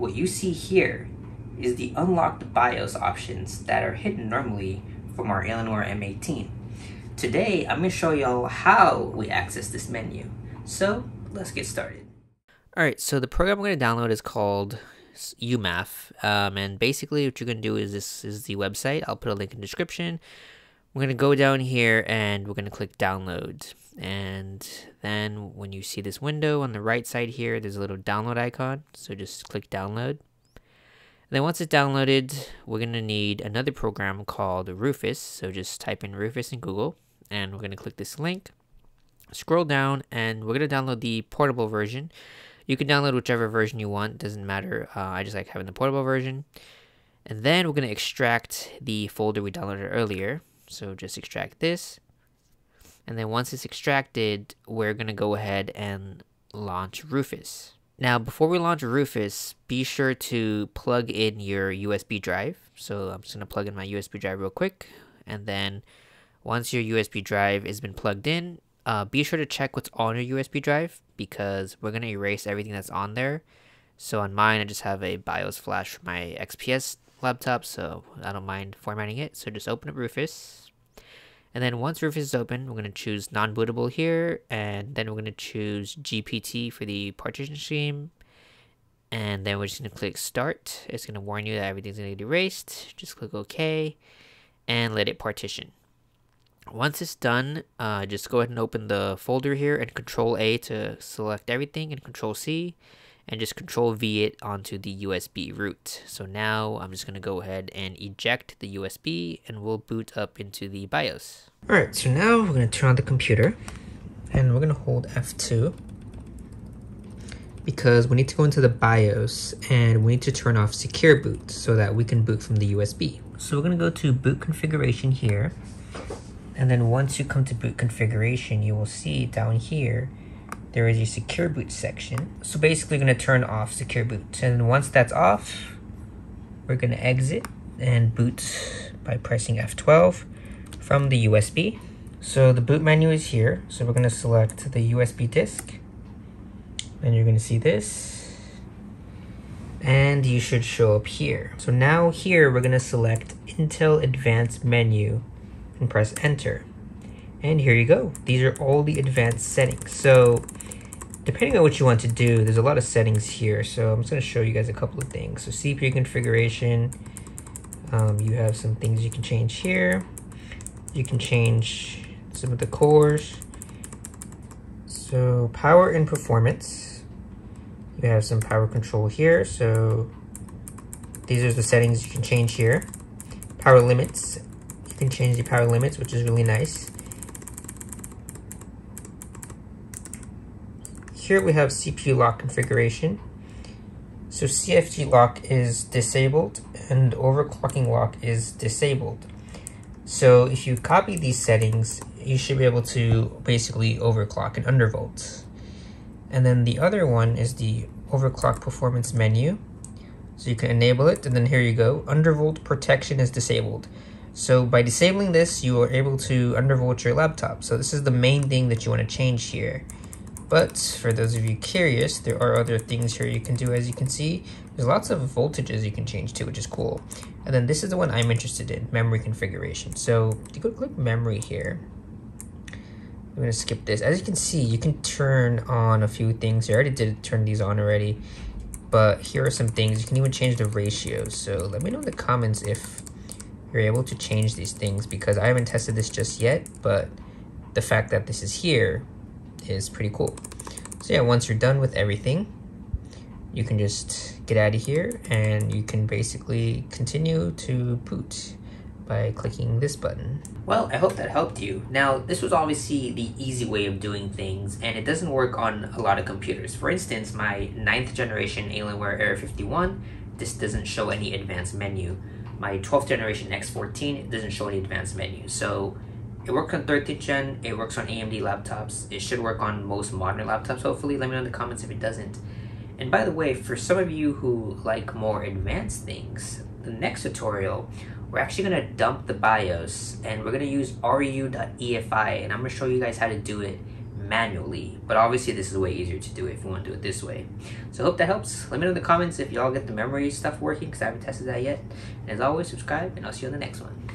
what you see here is the unlocked BIOS options that are hidden normally from our Alienware M18. Today, I'm going to show y'all how we access this menu. So, let's get started. Alright, so the program going to download is called UMAF. Um, and basically what you're to do is this is the website. I'll put a link in the description. We're going to go down here and we're going to click download. And then when you see this window on the right side here, there's a little download icon. So just click download. And then once it's downloaded, we're going to need another program called Rufus. So just type in Rufus in Google and we're going to click this link. Scroll down and we're going to download the portable version. You can download whichever version you want, doesn't matter. Uh, I just like having the portable version. And then we're going to extract the folder we downloaded earlier. So just extract this. And then once it's extracted, we're to go ahead and launch Rufus. Now, before we launch Rufus, be sure to plug in your USB drive. So I'm just to plug in my USB drive real quick. And then once your USB drive has been plugged in, uh, be sure to check what's on your USB drive because we're to erase everything that's on there. So on mine, I just have a BIOS flash for my XPS laptop, so I don't mind formatting it. So just open up Rufus. And then once Rufus is open, we're going to choose non-bootable here, and then we're going to choose GPT for the partition scheme. And then we're just going to click start. It's going to warn you that everything's going to get erased. Just click OK and let it partition. Once it's done, uh, just go ahead and open the folder here and Control A to select everything and Control C and just Control V it onto the USB root. So now I'm just to go ahead and eject the USB and we'll boot up into the BIOS. Alright, so now we're to turn on the computer and we're to hold F2 because we need to go into the BIOS and we need to turn off secure boot so that we can boot from the USB. So we're to go to boot configuration here and then once you come to boot configuration, you will see down here, there is a secure boot section. So basically we're gonna turn off secure boot. And once that's off, we're gonna exit and boot by pressing F12 from the USB. So the boot menu is here. So we're gonna select the USB disk and you're gonna see this and you should show up here. So now here we're gonna select Intel Advanced Menu and press enter. And here you go. These are all the advanced settings. So depending on what you want to do, there's a lot of settings here. So I'm just going to show you guys a couple of things. So CPU configuration, um, you have some things you can change here. You can change some of the cores. So power and performance. You have some power control here. So these are the settings you can change here. Power limits You can change the power limits, which is really nice. Here we have CPU lock configuration. So CFG lock is disabled and overclocking lock is disabled. So if you copy these settings, you should be able to basically overclock and undervolt. And then the other one is the overclock performance menu. So you can enable it, and then here you go. Undervolt protection is disabled. So by disabling this, you are able to undervolt your laptop. So this is the main thing that you want to change here. But for those of you curious, there are other things here you can do. As you can see, there's lots of voltages you can change to, which is cool. And then this is the one I'm interested in, memory configuration. So you go click memory here. I'm gonna skip this. As you can see, you can turn on a few things. I already did turn these on already, but here are some things. You can even change the ratios. So let me know in the comments if you're able to change these things because I haven't tested this just yet, but the fact that this is here is pretty cool. So yeah, once you're done with everything, you can just get out of here and you can basically continue to boot by clicking this button. Well, I hope that helped you. Now, this was obviously the easy way of doing things, and it doesn't work on a lot of computers. For instance, my 9th generation Alienware Area 51, this doesn't show any advanced menu my 12th generation X14, it doesn't show any advanced menu. So it works on 13th gen, it works on AMD laptops, it should work on most modern laptops hopefully. Let me know in the comments if it doesn't. And by the way, for some of you who like more advanced things, the next tutorial, we're actually going to dump the BIOS and we're going to use RU.efi and I'm going to show you guys how to do it manually. But obviously, this is way easier to do if you want to do it this way. So I hope that helps. Let me know in the comments if y'all get the memory stuff working because I haven't tested that yet. And as always, subscribe, and I'll see you on the next one.